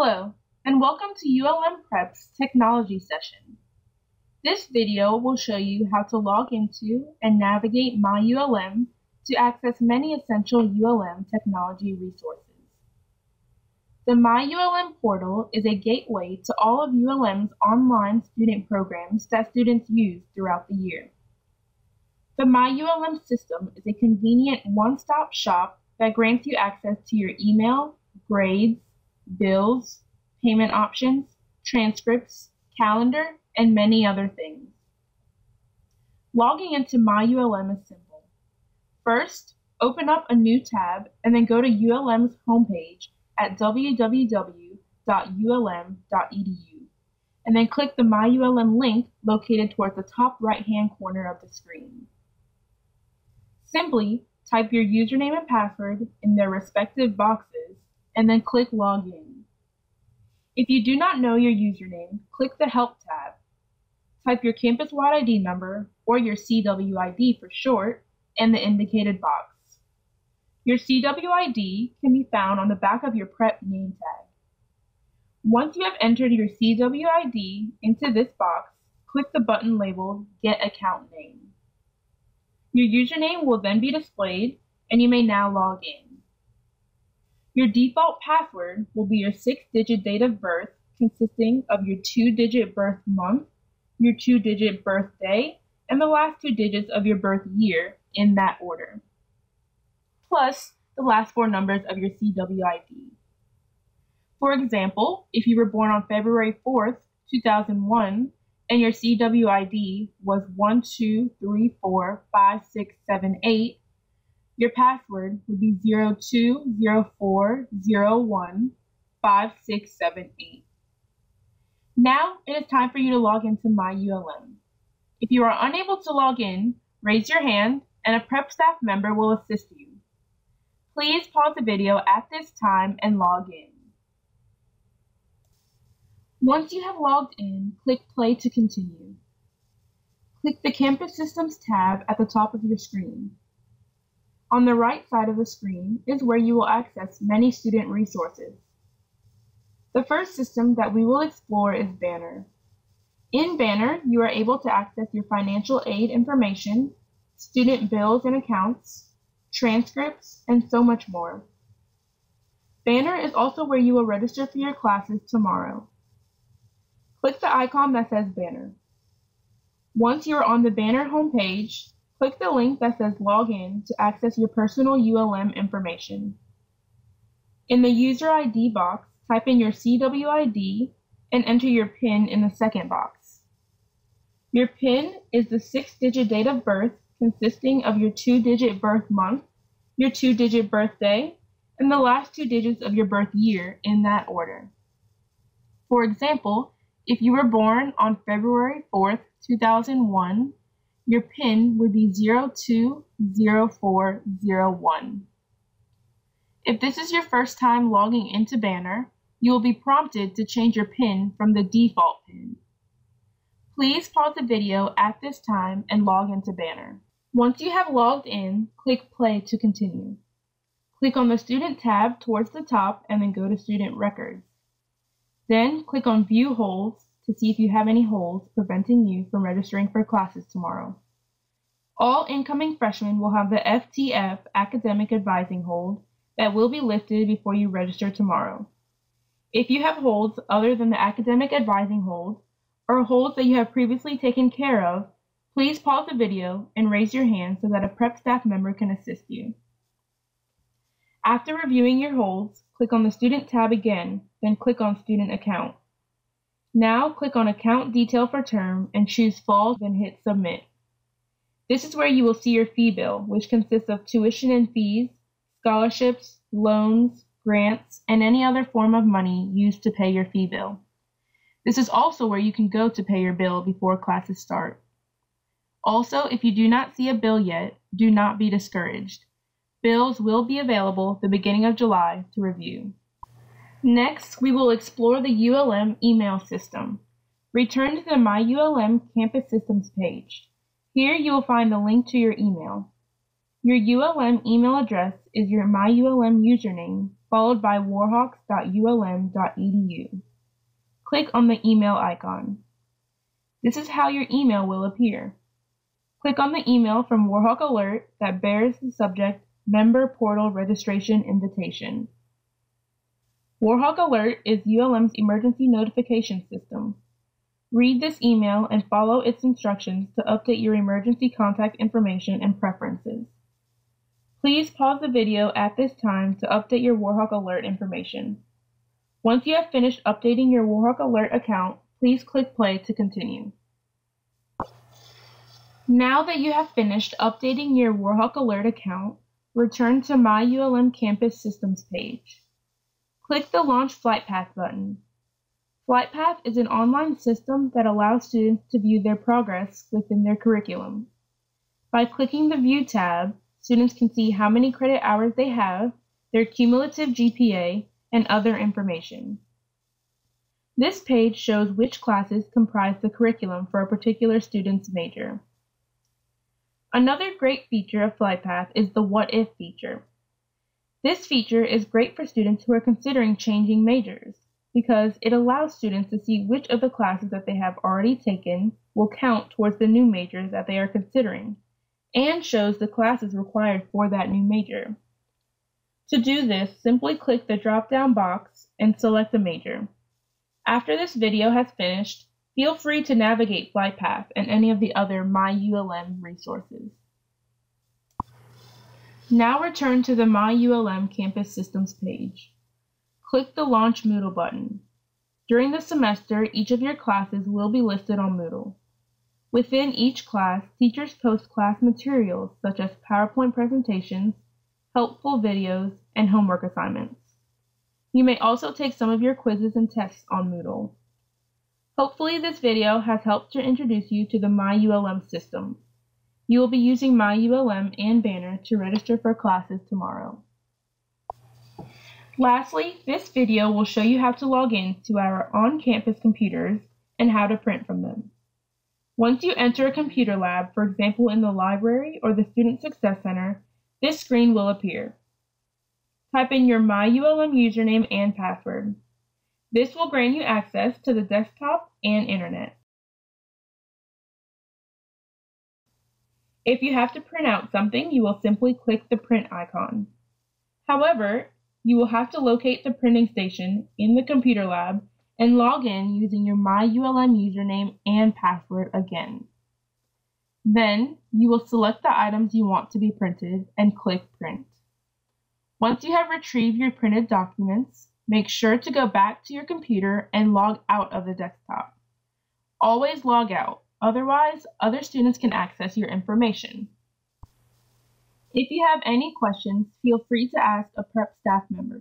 Hello, and welcome to ULM Prep's Technology Session. This video will show you how to log into and navigate MyULM to access many essential ULM technology resources. The MyULM portal is a gateway to all of ULM's online student programs that students use throughout the year. The MyULM system is a convenient one-stop shop that grants you access to your email, grades, bills, payment options, transcripts, calendar, and many other things. Logging into MyULM is simple. First, open up a new tab and then go to ULM's homepage at www.ulm.edu and then click the MyULM link located towards the top right hand corner of the screen. Simply type your username and password in their respective boxes and then click Login. If you do not know your username, click the Help tab. Type your campus-wide ID number, or your CWID for short, in the indicated box. Your CWID can be found on the back of your prep name tag. Once you have entered your CWID into this box, click the button labeled Get Account Name. Your username will then be displayed, and you may now log in. Your default password will be your six-digit date of birth consisting of your two-digit birth month, your two-digit birthday, and the last two digits of your birth year in that order, plus the last four numbers of your CWID. For example, if you were born on February 4th, 2001, and your CWID was 12345678, your password would be 0204015678. Now it is time for you to log into MyULM. If you are unable to log in, raise your hand and a prep staff member will assist you. Please pause the video at this time and log in. Once you have logged in, click play to continue. Click the Campus Systems tab at the top of your screen. On the right side of the screen is where you will access many student resources. The first system that we will explore is Banner. In Banner, you are able to access your financial aid information, student bills and accounts, transcripts, and so much more. Banner is also where you will register for your classes tomorrow. Click the icon that says Banner. Once you are on the Banner homepage, Click the link that says Login to access your personal ULM information. In the User ID box, type in your CWID and enter your PIN in the second box. Your PIN is the six-digit date of birth consisting of your two-digit birth month, your two-digit birthday, and the last two digits of your birth year in that order. For example, if you were born on February 4th, 2001, your PIN would be 020401. If this is your first time logging into Banner, you will be prompted to change your PIN from the default PIN. Please pause the video at this time and log into Banner. Once you have logged in, click Play to continue. Click on the Student tab towards the top and then go to Student Records. Then click on View Holds to see if you have any holds preventing you from registering for classes tomorrow. All incoming freshmen will have the FTF academic advising hold that will be lifted before you register tomorrow. If you have holds other than the academic advising hold, or holds that you have previously taken care of, please pause the video and raise your hand so that a prep staff member can assist you. After reviewing your holds, click on the Student tab again, then click on Student Account. Now click on Account Detail for Term and choose Fall, then hit Submit. This is where you will see your fee bill, which consists of tuition and fees, scholarships, loans, grants, and any other form of money used to pay your fee bill. This is also where you can go to pay your bill before classes start. Also, if you do not see a bill yet, do not be discouraged. Bills will be available the beginning of July to review. Next, we will explore the ULM email system. Return to the MyULM Campus Systems page. Here you will find the link to your email. Your ULM email address is your MyULM username followed by warhawks.ulm.edu. Click on the email icon. This is how your email will appear. Click on the email from Warhawk Alert that bears the subject Member Portal Registration Invitation. Warhawk Alert is ULM's emergency notification system. Read this email and follow its instructions to update your emergency contact information and preferences. Please pause the video at this time to update your Warhawk Alert information. Once you have finished updating your Warhawk Alert account, please click play to continue. Now that you have finished updating your Warhawk Alert account, return to My ULM Campus Systems page. Click the Launch FlightPath button. FlightPath is an online system that allows students to view their progress within their curriculum. By clicking the View tab, students can see how many credit hours they have, their cumulative GPA, and other information. This page shows which classes comprise the curriculum for a particular student's major. Another great feature of FlightPath is the What If feature. This feature is great for students who are considering changing majors because it allows students to see which of the classes that they have already taken will count towards the new major that they are considering and shows the classes required for that new major. To do this, simply click the drop-down box and select a major. After this video has finished, feel free to navigate FlightPath and any of the other MyULM resources. Now return to the MyULM Campus Systems page. Click the Launch Moodle button. During the semester, each of your classes will be listed on Moodle. Within each class, teachers post class materials such as PowerPoint presentations, helpful videos, and homework assignments. You may also take some of your quizzes and tests on Moodle. Hopefully this video has helped to introduce you to the MyULM system. You will be using MyULM and Banner to register for classes tomorrow. Lastly, this video will show you how to log in to our on-campus computers and how to print from them. Once you enter a computer lab, for example in the library or the Student Success Center, this screen will appear. Type in your MyULM username and password. This will grant you access to the desktop and internet. If you have to print out something, you will simply click the print icon. However, you will have to locate the printing station in the computer lab and log in using your MyULM username and password again. Then, you will select the items you want to be printed and click Print. Once you have retrieved your printed documents, make sure to go back to your computer and log out of the desktop. Always log out, otherwise other students can access your information. If you have any questions, feel free to ask a prep staff member.